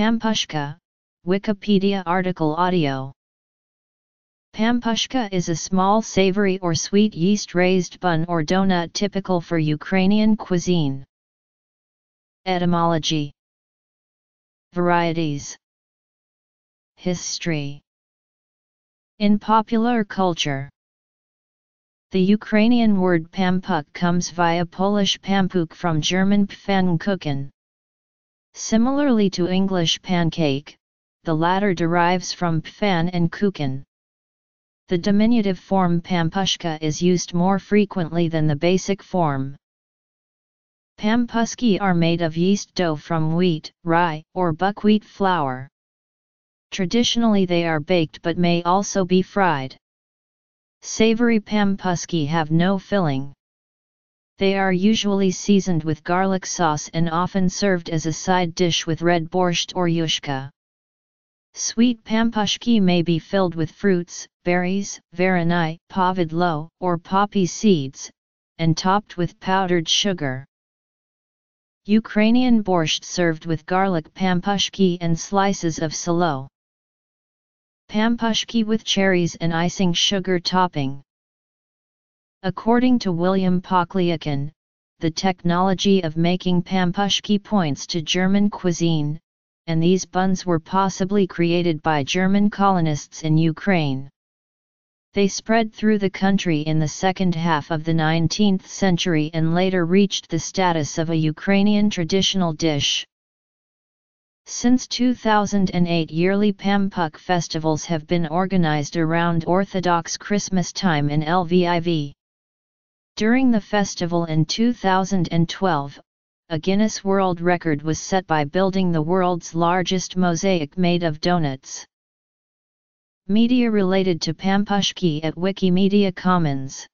Pampushka, Wikipedia article audio. Pampushka is a small savory or sweet yeast-raised bun or donut typical for Ukrainian cuisine. Etymology Varieties History In popular culture The Ukrainian word pampukh comes via Polish pampuch from German pfannkuchen. Similarly to English pancake, the latter derives from pfan and kuchen. The diminutive form pampushka is used more frequently than the basic form. Pampushki are made of yeast dough from wheat, rye, or buckwheat flour. Traditionally they are baked but may also be fried. Savory pampushki have no filling. They are usually seasoned with garlic sauce and often served as a side dish with red borscht or yushka. Sweet pampushki may be filled with fruits, berries, varenye, povidlo, or poppy seeds, and topped with powdered sugar. Ukrainian borscht served with garlic pampushki and slices of salo. Pampushki with cherries and icing sugar topping. According to William Pokhlyobkin, the technology of making pampushki points to German cuisine, and these buns were possibly created by German colonists in Ukraine. They spread through the country in the second half of the 19th century and later reached the status of a Ukrainian traditional dish. Since 2008 yearly Pampukh festivals have been organized around Orthodox Christmas time in Lviv. During the festival in 2012, a Guinness World Record was set by building the world's largest mosaic made of donuts. Media related to Pampushki at Wikimedia Commons